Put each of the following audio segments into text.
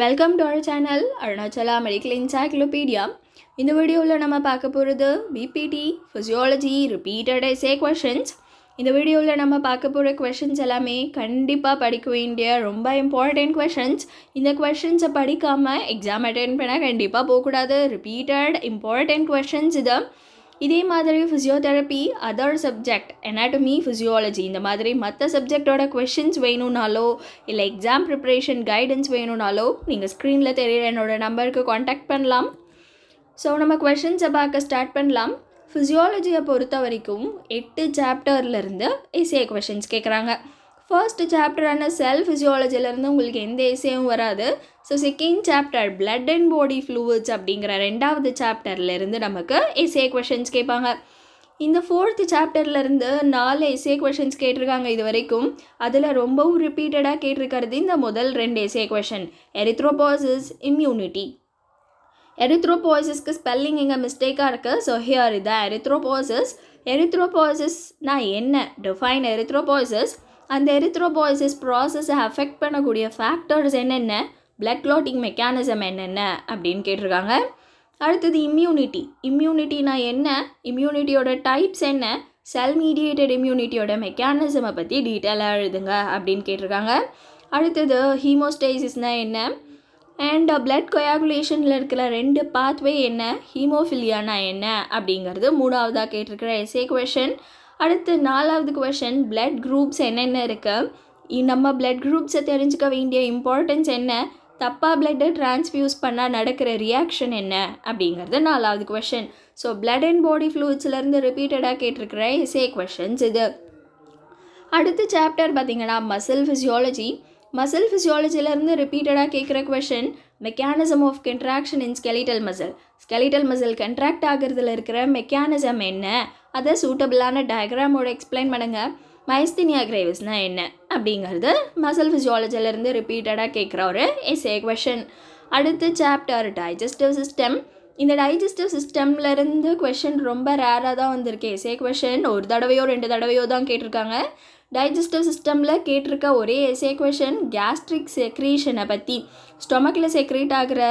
Welcome to our channel Arunachala medical encyclopedia இந்த வீடியோவில் நம்ம பார்க்க போகிறது BPT physiology repeated essay questions இந்த வீடியோவில் நம்ம பார்க்க போகிற கொஷின்ஸ் எல்லாமே கண்டிப்பாக படிக்க வேண்டிய ரொம்ப இம்பார்ட்டண்ட் கொஷின்ஸ் இந்த கொஷின்ஸை படிக்காமல் எக்ஸாம் அட்டென்ட் பண்ணால் கண்டிப்பாக போகக்கூடாது ரிப்பீட்டட் இம்பார்ட்டண்ட் கொஷின்ஸ் இது இதே மாதிரி physiotherapy other subject anatomy physiology இந்த மாதிரி மற்ற சப்ஜெக்டோட கொஷின்ஸ் வேணும்னாலோ இல்லை எக்ஸாம் ப்ரிப்ரேஷன் கைடன்ஸ் வேணும்னாலோ நீங்கள் ஸ்க்ரீனில் தெரியுற என்னோட நம்பருக்கு காண்டாக்ட் பண்ணலாம். ஸோ நம்ம கொஷின்ஸை பார்க்க ஸ்டார்ட் பண்ணலாம். ஃபிசியாலஜியை பொறுத்த வரைக்கும் எட்டு சாப்டர்லேருந்து எஸ்ஏ கொஷின்ஸ் கேட்குறாங்க ஃபர்ஸ்ட் சாப்டரான செல் ஃபிசியாலஜிலேருந்து உங்களுக்கு எந்த இசையும் வராது. So second chapter blood and body fluids அப்படிங்கிற ரெண்டாவது சாப்டர்லேருந்து நமக்கு எஸ்ஏ கொஷின்ஸ் கேட்பாங்க. இந்த ஃபோர்த்து சாப்டர்லேருந்து நாலு எஸ்ஏ கொஷின்ஸ் கேட்டிருக்காங்க இது வரைக்கும் அதில் ரொம்பவும் ரிப்பீட்டடாக கேட்டிருக்கிறது இந்த முதல் ரெண்டு எஸ்ஏ கொஷின் எரித்ரோபாசிஸ் இம்யூனிட்டி எரித்ரோபாசிஸ்க்கு ஸ்பெல்லிங் இங்கே மிஸ்டேக்காக இருக்குது ஸோ ஹியர் இதான் எரித்ரோபாசிஸ் எரித்ரோபாசிஸ்னா என்ன? டிஃபைன் எரித்ரோபாசிஸ் அந்த எரித்ரோபாசிஸ் ப்ராசஸை அஃபெக்ட் பண்ணக்கூடிய ஃபேக்டர்ஸ் என்னென்ன? பிளட் க்ளோட்டிங் மெக்கானிசம் என்னென்ன? அப்படின்னு கேட்டிருக்காங்க. அடுத்தது இம்யூனிட்டி இம்யூனிட்டினா என்ன? இம்யூனிட்டியோட டைப்ஸ் என்ன? செல் மீடியேட்டட் இம்யூனிட்டியோட மெக்கானிசமை பற்றி டீட்டெயிலாக எழுதுங்க அப்படின்னு கேட்டிருக்காங்க. அடுத்தது ஹீமோஸ்டைசிஸ்னால் என்ன? அண்ட் பிளட் கொயாகுலேஷனில் இருக்கிற ரெண்டு பாத்வே என்ன? ஹீமோஃபிலியானா என்ன? அப்படிங்கிறது மூணாவதாக கேட்டிருக்கிற எஸ்ஏ கொஷன் அடுத்து நாலாவது கொஷன் பிளட் குரூப்ஸ் என்னென்ன இருக்குது நம்ம பிளட் குரூப்ஸை தெரிஞ்சுக்க வேண்டிய இம்பார்ட்டன்ஸ் என்ன? தப்பாக பிளட்டை டிரான்ஸ்ஃபியூஸ் பண்ணால் நடக்கிற ரியாக்ஷன் என்ன? அப்படிங்கிறது நாலாவது question so blood and body ஃப்ளூயிட்ஸ்லேருந்து ரிப்பீட்டடாக கேட்டிருக்கிற எஸ்ஏ கொஷன்ஸ் இது. அடுத்த சாப்டர் பார்த்திங்கன்னா மசில் ஃபிசியாலஜி மசில் ஃபிசியாலஜிலேருந்து ரிப்பீட்டடாக கேட்குற question mechanism of contraction in skeletal muscle skeletal muscle contract ஆகிறதுல இருக்கிற மெக்கானிசம் என்ன? அதை சூட்டபிளான டயக்ராமோட எக்ஸ்பிளைன் பண்ணுங்கள் மைஸ்தினியா கிரேவிஸ்னால் என்ன? அப்படிங்கிறது மசில் ஃபிசியாலஜிலேருந்து ரிப்பீட்டடாக கேட்குற ஒரு எஸ்ஏ கொஷன் அடுத்து சாப்டர் டைஜஸ்டிவ் சிஸ்டம் இந்த டைஜஸ்டிவ் சிஸ்டம்லேருந்து கொஷின் ரொம்ப ரேராக தான் வந்திருக்கு. எஸ்ஏ கொஷின் ஒரு தடவையோ ரெண்டு தடவையோ தான் கேட்டிருக்காங்க. டைஜஸ்டிவ் சிஸ்டமில் கேட்டிருக்க ஒரே எஸ்ஏ கொஷன் கேஸ்ட்ரிக் செக்ரீஷனை பற்றி ஸ்டொமக்கில் செக்ரீட் ஆகிற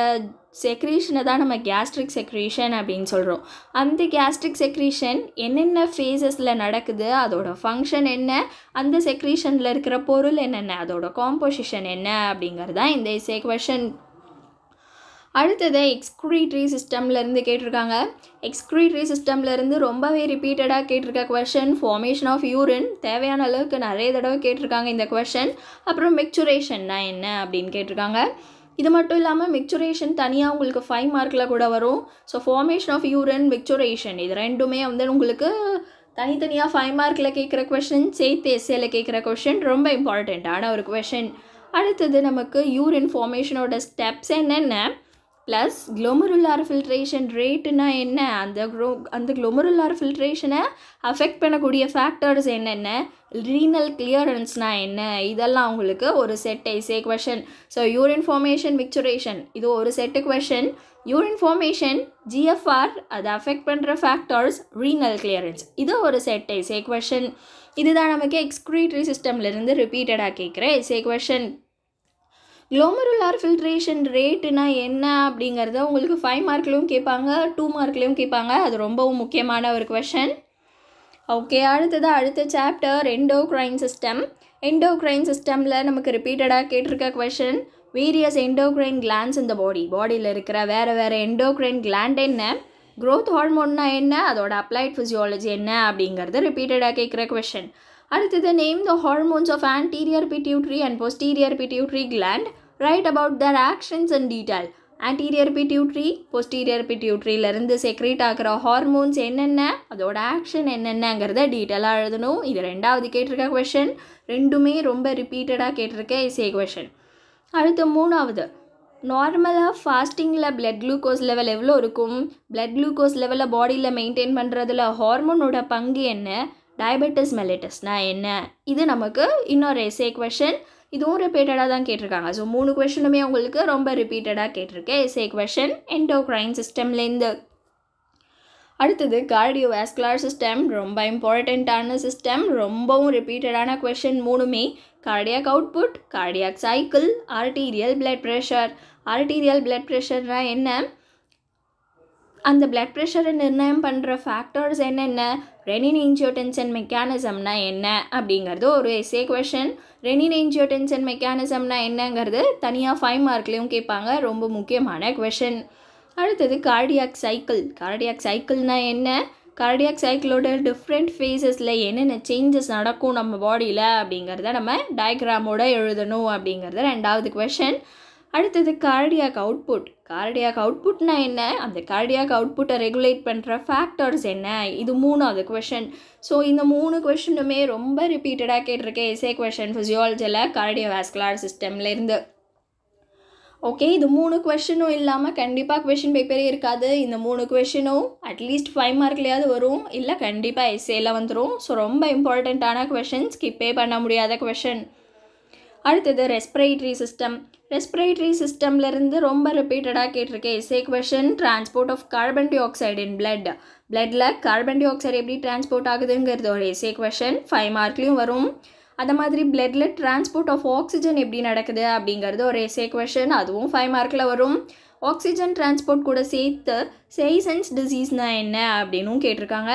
செக்ரீஷனை தான் நம்ம கேஸ்ட்ரிக் செக்ரீஷன் அப்படின்னு சொல்கிறோம் அந்த கேஸ்ட்ரிக் செக்ரீஷன் என்னென்ன ஃபேஸஸில் நடக்குது அதோட ஃபங்க்ஷன் என்ன அந்த செக்ரீஷனில் இருக்கிற பொருள் என்னென்ன அதோட காம்போசிஷன் என்ன அப்படிங்கிறது தான் இந்த எஸ்ஏ கொஷன் அடுத்தது எக்ஸ்க்ரீட்ரி சிஸ்டம்லேருந்து கேட்டிருக்காங்க. எக்ஸ்க்ரீட்ரி சிஸ்டம்லேருந்து ரொம்பவே ரிப்பீட்டடாக கேட்டிருக்க கொஷன் ஃபார்மேஷன் ஆஃப் யூரின் தேவையான அளவுக்கு நிறைய தடவை கேட்டிருக்காங்க இந்த கொஷன் அப்புறம் மெக்சுரேஷன்னா என்ன அப்படின்னு கேட்டிருக்காங்க. இது மட்டும் இல்லாமல் மிக்சுரேஷன் தனியாக உங்களுக்கு ஃபைவ் மார்க்கில் கூட வரும். So formation of urine micturition இது ரெண்டுமே வந்து உங்களுக்கு தனித்தனியாக ஃபைவ் மார்க்கில் கேட்குற கொஷின் சேர்த்து எஸ்ஏல கேட்குற கொஷின் ரொம்ப இம்பார்ட்டண்ட்டான ஒரு கொஷின் அடுத்தது நமக்கு யூரின் ஃபார்மேஷனோட ஸ்டெப்ஸ் என்னென்ன? ப்ளஸ் க்ளோமருல்லார் ஃபில்ட்ரேஷன் ரேட்டுனா என்ன? அந்த க்ளோ அந்த க்ளோமருல்லார் ஃபில்ட்ரேஷனை அஃபெக்ட் பண்ணக்கூடிய ஃபேக்டர்ஸ் என்னென்ன? ரீனல் கிளியரன்ஸ்னால் என்ன? இதெல்லாம் உங்களுக்கு ஒரு set ஐசே question so urine formation micturition இது ஒரு set question urine formation GFR அதை அஃபெக்ட் பண்ணுற ஃபேக்டர்ஸ் ரீனல் கிளியரன்ஸ் இது ஒரு செட் ஐசே கொஷன் இதுதான் நமக்கு எக்ஸ்க்ரீட்ரி சிஸ்டம்லேருந்து ரிப்பீட்டடாக கேட்குற எஸ்ஏ கொஷன் குளோமருலார் ஃபில்ட்ரேஷன் ரேட்டுனா என்ன அப்படிங்கிறத உங்களுக்கு ஃபைவ் மார்க்லேயும் கேட்பாங்க டூ மார்க்லேயும் கேட்பாங்க அது ரொம்பவும் முக்கியமான ஒரு கொஷன் ஓகே அடுத்தது அடுத்த சாப்டர் எண்டோக்ரைன் சிஸ்டம் எண்டோக்ரைன் சிஸ்டமில் நமக்கு ரிப்பீட்டடாக கேட்டிருக்க கொஷன் வேரியஸ் எண்டோக்ரைன் கிளான்ஸ் இந்த பாடி பாடியில் இருக்கிற வேறு வேறு எண்டோக்ரைன் கிளாண்ட் என்ன? க்ரோத் ஹார்மோன்னா என்ன? அதோட அப்ளைட் ஃபிசியாலஜி என்ன அப்படிங்கிறது ரிப்பீட்டடாக கேட்குற கொஷன் அடுத்தது name the hormones of anterior pituitary and posterior pituitary gland write about their actions and detail anterior pituitary posterior பிட்யூட்ரியிலேருந்து secrete ஆகிற ஹார்மோன்ஸ் என்னென்ன? அதோட ஆக்ஷன் என்னென்னங்கிறத டீட்டெயிலாக எழுதணும். இது ரெண்டாவது கேட்டிருக்க கொஷின் ரெண்டுமே ரொம்ப ரிப்பீட்டடாக கேட்டிருக்க இசே கொஷின் அடுத்து மூணாவது. நார்மலாக ஃபாஸ்டிங்கில் பிளட் குளுக்கோஸ் லெவல் எவ்வளோ இருக்கும்? பிளட் குளுக்கோஸ் லெவலில் பாடியில் மெயின்டைன் பண்ணுறதுல ஹார்மோனோட பங்கு என்ன? டயபெட்டிஸ் மெலிட்டஸ்னால் என்ன? இது நமக்கு இன்னொரு எஸ்ஏ கொஷின் இதுவும் ரிப்பீட்டடாக தான் கேட்டிருக்காங்க. ஸோ மூணு கொஷனுமே உங்களுக்கு ரொம்ப ரிப்பீட்டடாக கேட்டிருக்கேன். எஸ்ஏ கொஷின் என்டோக்ரைன் சிஸ்டம்லேருந்து அடுத்தது கார்டியோவாஸ்குலர் சிஸ்டம் ரொம்ப இம்பார்ட்டண்ட்டான சிஸ்டம் ரொம்பவும் ரிப்பீட்டடான கொஷின் மூணுமே. Cardiac output cardiac cycle arterial blood pressure arterial blood ப்ரெஷர்னால் என்ன? அந்த பிளட் ப்ரெஷரை நிர்ணயம் பண்ணுற ஃபேக்டர்ஸ் என்னென்ன ரெனின் இன்ஜியோடென்சன் மெக்கானிசம்னா என்ன? அப்படிங்கிறது ஒரு எஸ்ஏ கொஷன் ரெனின் இன்ஜியோடென்சன் மெக்கானிசம்னா என்னங்கிறது தனியாக ஃபைவ் மார்க்லேயும் கேட்பாங்க ரொம்ப முக்கியமான கொஷன் அடுத்தது கார்டியாக் சைக்கிள் கார்டியாக் சைக்கிள்னால் என்ன? கார்டியாக் சைக்கிளோட டிஃப்ரெண்ட் ஃபேஸஸில் என்னென்ன சேஞ்சஸ் நடக்கும் நம்ம பாடியில் அப்படிங்கிறத நம்ம டயக்ராமோட எழுதணும் அப்படிங்கிறது ரெண்டாவது கொஷின் அடுத்தது கார்டியாக் அவுட்புட் கார்டியாக் அவுட்புட்னா என்ன? அந்த கார்டியாக் அவுட்புட்டை ரெகுலேட் பண்ணுற ஃபேக்டர்ஸ் என்ன? இது மூணாவது கொஷின் ஸோ இந்த மூணு கொஷினுமே ரொம்ப ரிப்பீட்டடாக கேட்டிருக்கேன் எஸ்ஏ கொஷின் ஃபிசியாலஜியில் கார்டியோவாஸ்குலார் சிஸ்டம்லேருந்து ஓகே இது மூணு கொஷினும் இல்லாமல் கண்டிப்பாக கொஷின் பேப்பரே இருக்காது. இந்த மூணு கொஷினும் அட்லீஸ்ட் ஃபைவ் மார்க்லேயாவது வரும். இல்லை கண்டிப்பாக எஸ்ஏல வந்துடும் ஸோ ரொம்ப இம்பார்ட்டண்ட்டான கொஷின் ஸ்கிப்பே பண்ண முடியாத கொஷின் அடுத்தது ரெஸ்பிரேட்டரி சிஸ்டம் ரெஸ்பிரேட்டரி சிஸ்டம்லேருந்து ரொம்ப ரிப்பீட்டடாக கேட்டிருக்கேன் SA question transport of carbon dioxide in blood பிளட்டில் கார்பன் டை ஆக்சைடு எப்படி டிரான்ஸ்போர்ட் ஆகுதுங்கிறது ஒரு எஸ்ஏ கொஷன் ஃபைவ் மார்க்லேயும் வரும். அந்த மாதிரி பிளட்டில் டிரான்ஸ்போர்ட் ஆஃப் ஆக்சிஜன் எப்படி நடக்குது அப்படிங்கிறது ஒரு எஸ்ஏ கொஷன் அதுவும் ஃபைவ் மார்க்கில் வரும். ஆக்சிஜன் டிரான்ஸ்போர்ட் கூட சேர்த்து சேய்சன்ஸ் டிசீஸ்னால் என்ன அப்படின்னும் கேட்டிருக்காங்க.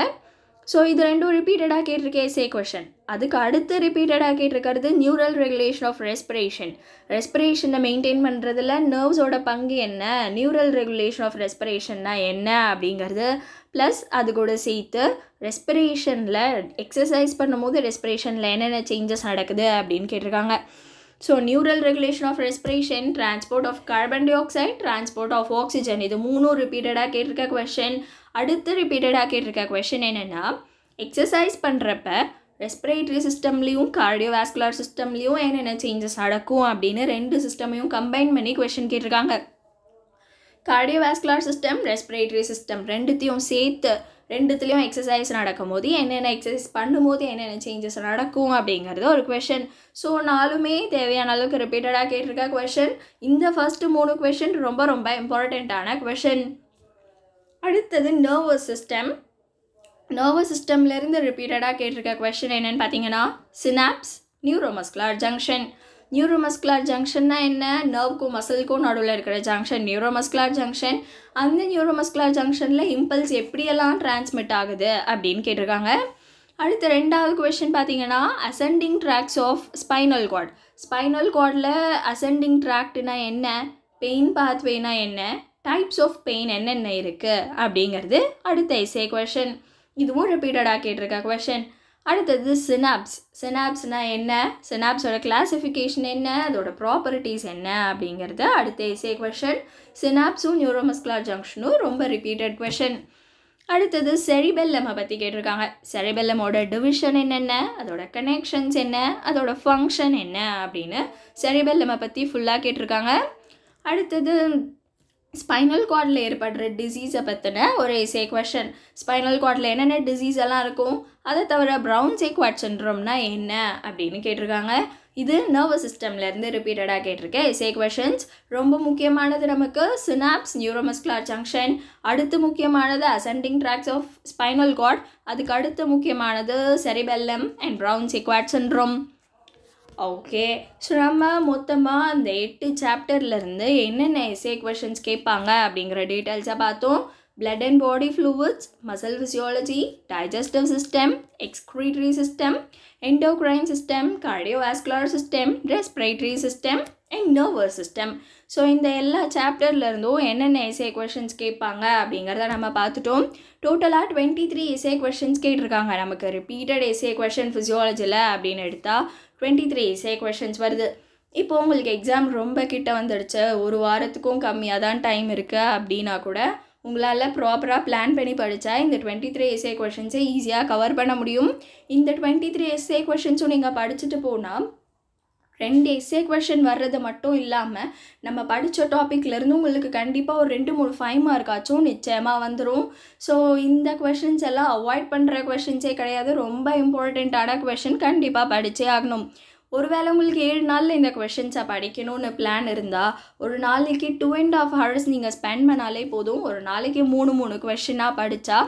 ஸோ இது ரெண்டும் ரிப்பீட்டடாக கேட்டிருக்கே எஸ்ஏ கொஷின் அதுக்கு அடுத்து ரிப்பீட்டடாக கேட்டிருக்கிறது நியூரல் ரெகுலேஷன் ஆஃப் ரெஸ்பிரேஷன் ரெஸ்பிரேஷனை மெயின்டைன் பண்ணுறதுல நர்வ்ஸோட பங்கு என்ன? நியூரல் ரெகுலேஷன் ஆஃப் ரெஸ்பிரேஷன்னா என்ன அப்படிங்கிறது. ப்ளஸ் அது கூட சேர்த்து ரெஸ்பிரேஷனில் எக்ஸசைஸ் பண்ணும்போது ரெஸ்பிரேஷனில் என்னென்ன சேஞ்சஸ் நடக்குது அப்படின்னு கேட்டிருக்காங்க. So neural regulation of respiration transport of carbon dioxide transport of oxygen இது மூணும் ரிப்பீட்டடாக கேட்டிருக்க கொஷின் அடுத்து ரிப்பீட்டடாக கேட்டிருக்க கொஷின் என்னென்னா எக்ஸசைஸ் பண்ணுறப்ப ரெஸ்பிரேட்டரி சிஸ்டம்லேயும் கார்டியோவாஸ்குலர் சிஸ்டம்லேயும் என்னென்ன சேஞ்சஸ் நடக்கும் அப்படின்னு ரெண்டு சிஸ்டமையும் கம்பைன் பண்ணி கொஷின் கேட்டிருக்காங்க. கார்டியோவாஸ்குலர் சிஸ்டம் ரெஸ்பிரேட்டரி சிஸ்டம் ரெண்டுத்தையும் சேர்த்து ரெண்டுத்துலேயும் எக்ஸசைஸ் நடக்கும் போது என்னென்ன எக்ஸசைஸ் பண்ணும்போது என்னென்ன சேஞ்சஸ் நடக்கும் அப்படிங்கிறது ஒரு கொஷன் ஸோ நாலுமே தேவையான அளவுக்கு ரிப்பீட்டடாக கேட்டிருக்க கொஷின் இந்த ஃபஸ்ட்டு மூணு கொஷின் ரொம்ப ரொம்ப இம்பார்ட்டண்ட்டான கொஷின் அடுத்தது நர்வஸ் சிஸ்டம் நர்வஸ் சிஸ்டம்லேருந்து ரிப்பீட்டடாக கேட்டிருக்க கொஷின் என்னென்னு பார்த்தீங்கன்னா சினாப்ஸ் நியூரோமஸ்குலார் ஜங்ஷன் நியூரோமஸ்குலார் ஜங்ஷன்னா என்ன? நர்வுக்கும் மசிலுக்கும் நடுவில் இருக்கிற ஜங்ஷன் நியூரோமஸ்குலார் ஜங்ஷன் அந்த நியூரோமஸ்குலார் ஜங்ஷனில் இம்பல்ஸ் எப்படியெல்லாம் டிரான்ஸ்மிட் ஆகுது அப்படின்னு கேட்டிருக்காங்க. அடுத்த ரெண்டாவது கொஷின் பார்த்தீங்கன்னா ascending tracts of spinal cord spinal கார்டில் அசெண்டிங் ட்ராக்ட்னா என்ன? பெயின் பாத்வேனா என்ன? டைப்ஸ் ஆஃப் பெயின் என்னென்ன இருக்குது அப்படிங்கிறது அடுத்த எஸ்ஏ கொஷன் இதுவும் ரிப்பீட்டடாக கேட்டிருக்க கொஷின் அடுத்தது சினாப்ஸ் சினாப்ஸ்னால் என்ன? சினாப்ஸோட கிளாஸிஃபிகேஷன் என்ன? அதோட ப்ராப்பர்ட்டிஸ் என்ன? அப்படிங்கிறது அடுத்த எஸ்ஏ கொஷன் சினாப்ஸும் நியூரோமஸ்குலார் ஜங்ஷனும் ரொம்ப ரிப்பீட்டட் கொஷன் அடுத்தது செரிபெல்லமை பற்றி கேட்டிருக்காங்க. செரிபெல்லமோட டிவிஷன் என்னென்ன? அதோட கனெக்ஷன்ஸ் என்ன? அதோட ஃபங்க்ஷன் என்ன? அப்படின்னு செரிபெல்லமை பற்றி ஃபுல்லாக கேட்டிருக்காங்க. அடுத்தது ஸ்பைனல் கார்டில் ஏற்படுற டிசீஸை பற்றின ஒரு இசை கொஷன் ஸ்பைனல் கார்டில் என்னென்ன டிசீஸ் எல்லாம் இருக்கும்? அதை தவிர ப்ரௌன் சேக்வாட் சின்ட்ரோம்னா என்ன? அப்படின்னு கேட்டிருக்காங்க. இது நர்வஸ் சிஸ்டம்லேருந்து ரிப்பீட்டடாக கேட்டிருக்கேன் இசை கொஷன்ஸ் ரொம்ப முக்கியமானது நமக்கு சினாப்ஸ் நியூரோமஸ்குலார் ஜங்ஷன் அடுத்து முக்கியமானது ascending tracts of spinal cord அதுக்கு அடுத்து முக்கியமானது cerebellum and Brown Sequard syndrome okay so நம்ம மொத்தமாக அந்த எட்டு சாப்டர்லேருந்து என்னென்ன எஸ்ஏ கொஷின்ஸ் கேட்பாங்க அப்படிங்கிற டீட்டெயில்ஸை பார்த்தோம். Blood and body fluids, muscle physiology, digestive system, excretory system, endocrine system, cardiovascular system, respiratory system and nervous system so இந்த எல்லா சாப்டர்ல இருந்தும் என்னென்ன எஸ்ஏ கொஷின்ஸ் கேட்பாங்க அப்படிங்கிறத நம்ம பார்த்துட்டோம். டோட்டலாக டுவெண்ட்டி த்ரீ எஸ்ஏ கொஷின்ஸ் கேட்டிருக்காங்க. நமக்கு ரிப்பீட்டட் எஸ்ஏ கொஷின் ஃபிசியாலஜியில் அப்படின்னு எடுத்தால் டுவெண்ட்டி த்ரீ எஸ்ஏ கொஷின்ஸ் வருது. இப்போ உங்களுக்கு எக்ஸாம் ரொம்ப கிட்ட வந்துடுச்சு. ஒரு வாரத்துக்கும் கம்மியாக தான் டைம் இருக்குது அப்படின்னா கூட உங்களால் ப்ராப்பராக பிளான் பண்ணி படித்தா இந்த டுவெண்ட்டி த்ரீ எஸ்ஏ கொஷின்ஸை ஈஸியாக கவர் பண்ண முடியும். இந்த டுவெண்ட்டி த்ரீ எஸ்ஏ கொஷின்ஸும் நீங்கள் படிச்சுட்டு போனால் ரெண்டு எஸ்ஏ கொஷின் வர்றது மட்டும் இல்லாமல் நம்ம படித்த டாப்பிக்லேருந்து உங்களுக்கு கண்டிப்பாக ஒரு ரெண்டு மூணு ஃபைவ் மார்க்காச்சும் நிச்சயமாக வந்துடும் ஸோ இந்த கொஷின்ஸ் எல்லாம் அவாய்ட் பண்ணுற கொஷின்ஸே கிடையாது. ரொம்ப இம்பார்ட்டண்ட்டான கொஷின் கண்டிப்பாக படித்தே ஆகணும். ஒருவேளை உங்களுக்கு ஏழு நாளில் இந்த கொஷின்ஸை படிக்கணும்னு பிளான் இருந்தால் ஒரு நாளைக்கு டூ அண்ட் ஆஃப் ஹவர்ஸ் நீங்கள் ஸ்பெண்ட் பண்ணாலே போதும். ஒரு நாளைக்கு மூணு மூணு கொஷினாக படித்தா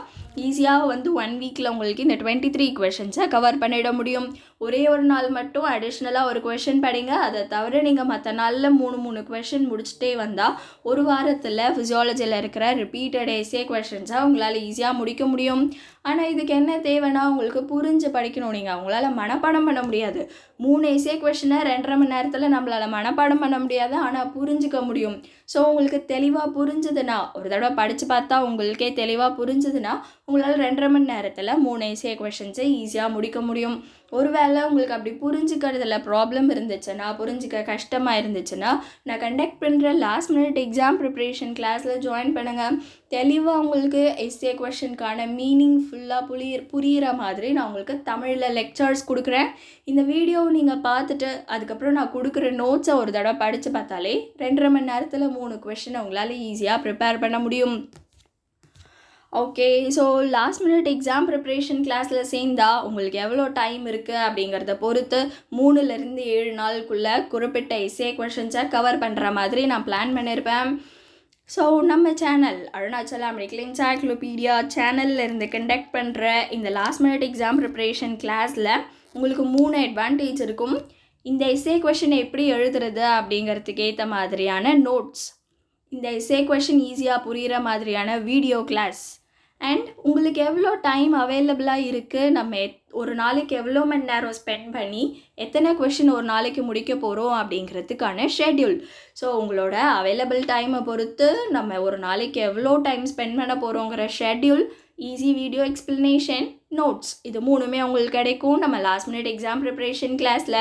ஈஸியாக வந்து ஒன் வீக்கில் உங்களுக்கு இந்த டுவெண்ட்டி த்ரீ கொஷின்ஸை கவர் பண்ணிட முடியும். ஒரே ஒரு நாள் மட்டும் அடிஷ்னலாக ஒரு கொஷின் படிங்க. அதை தவிர நீங்கள் மற்ற நாளில் மூணு மூணு கொஷின் முடிச்சுட்டே வந்தால் ஒரு வாரத்தில் ஃபிசியாலஜியில் இருக்கிற ரிப்பீட்டட் எஸ்ஏ கொஷின்ஸை உங்களால் ஈஸியாக முடிக்க முடியும். ஆனால் இதுக்கு என்ன தேவைன்னா உங்களுக்கு புரிஞ்சு படிக்கணும். நீங்கள் அவங்களால மனப்பாடம் பண்ண முடியாது. மூணு எஸ்ஏ கொஷினை ரெண்டரை மணி நேரத்தில் நம்மளால் மனப்பாடம் பண்ண முடியாது. ஆனால் புரிஞ்சுக்க முடியும். ஸோ உங்களுக்கு தெளிவாக புரிஞ்சுதுன்னா ஒரு தடவை படித்து பார்த்தா உங்களுக்கே தெளிவாக புரிஞ்சுதுன்னா உங்களால் ரெண்டரை மணி நேரத்தில் மூணு எஸ்ஏ கொஷின்ஸை ஈஸியாக முடிக்க முடியும். ஒருவேளை உங்களுக்கு அப்படி புரிஞ்சுக்கிறதுல ப்ராப்ளம் இருந்துச்சுன்னா புரிஞ்சுக்க கஷ்டமாக இருந்துச்சுன்னா நான் கண்டக்ட் பண்ணுற லாஸ்ட் மினிட் எக்ஸாம் ப்ரிப்ரேஷன் கிளாஸில் ஜாயின் பண்ணுங்கள் தெளிவாக உங்களுக்கு எஸ்ஏ கொஷனுக்கான மீனிங் ஃபுல்லாக புரிய புரிகிற மாதிரி நான் உங்களுக்கு தமிழில் லெக்சர்ஸ் கொடுக்குறேன். இந்த வீடியோவை நீங்கள் பார்த்துட்டு அதுக்கப்புறம் நான் கொடுக்குற நோட்ஸை ஒரு தடவை படித்து பார்த்தாலே ரெண்டரை மணி நேரத்தில் மூணு கொஷினை உங்களால் ஈஸியாக ப்ரிப்பேர் பண்ண முடியும். Okay so last minute exam preparation கிளாஸில் சேர்ந்தா உங்களுக்கு எவ்வளோ டைம் இருக்குது அப்படிங்கிறத பொறுத்து மூணுலேருந்து ஏழு நாளுக்குள்ளே குறிப்பிட்ட இசே கொஷின்ஸை கவர் பண்ணுற மாதிரி நான் பிளான் பண்ணியிருப்பேன் ஸோ நம்ம சேனல் அருணாச்சலம் ரெக்லிம் சாக்லோபீடியா சேனலில் இருந்து கண்டக்ட் பண்ணுற இந்த லாஸ்ட் மினிட் எக்ஸாம் ப்ரிப்ரேஷன் கிளாஸில் உங்களுக்கு மூணு அட்வான்டேஜ் இருக்கும். இந்த இசே கொஷினை எப்படி எழுதுறது அப்படிங்கிறதுக்கு ஏற்ற மாதிரியான நோட்ஸ் இந்த இசே கொஷின் ஈஸியாக புரிகிற மாதிரியான வீடியோ கிளாஸ் அண்ட் உங்களுக்கு எவ்வளோ டைம் அவைலபிளாக இருக்குது நம்ம எத் ஒரு நாளைக்கு எவ்வளோ மணி நேரம் ஸ்பெண்ட் பண்ணி எத்தனை கொஷின் ஒரு நாளைக்கு முடிக்க போகிறோம் அப்படிங்கிறதுக்கான ஷெட்யூல் ஸோ உங்களோட அவைலபிள் டைமை பொறுத்து நம்ம ஒரு நாளைக்கு எவ்வளோ டைம் ஸ்பெண்ட் பண்ண போகிறோங்கிற schedule easy video explanation notes இது மூணுமே உங்களுக்கு கிடைக்கும். நம்ம லாஸ்ட் மினிட் எக்ஸாம் ப்ரிப்ரேஷன் கிளாஸில்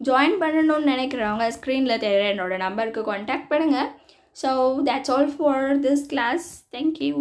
ஜாயின் பண்ணணும்னு நினைக்கிறவங்க ஸ்க்ரீனில் தெரியற என்னோடய நம்பருக்கு காண்டாக்ட் பண்ணுங்கள் so that's all for this class thank you